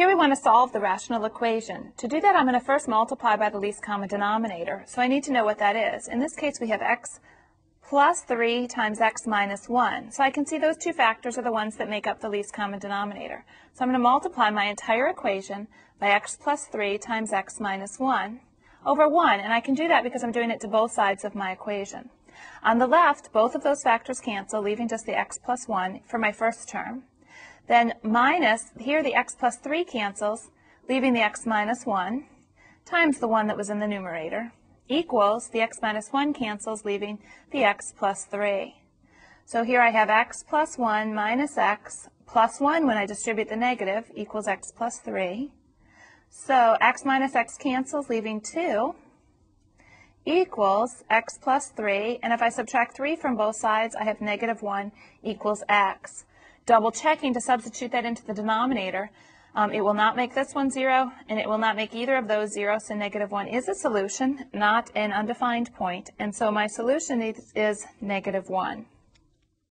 Here we want to solve the rational equation. To do that, I'm going to first multiply by the least common denominator. So I need to know what that is. In this case, we have x plus 3 times x minus 1. So I can see those two factors are the ones that make up the least common denominator. So I'm going to multiply my entire equation by x plus 3 times x minus 1 over 1. And I can do that because I'm doing it to both sides of my equation. On the left, both of those factors cancel, leaving just the x plus 1 for my first term. Then minus, here the x plus 3 cancels, leaving the x minus 1, times the 1 that was in the numerator equals, the x minus 1 cancels, leaving the x plus 3. So here I have x plus 1 minus x plus 1 when I distribute the negative equals x plus 3. So x minus x cancels, leaving 2 equals x plus 3. And if I subtract 3 from both sides, I have negative 1 equals x. Double checking to substitute that into the denominator. Um, it will not make this one 0, and it will not make either of those 0, so negative 1 is a solution, not an undefined. And so my solution is, is negative 1.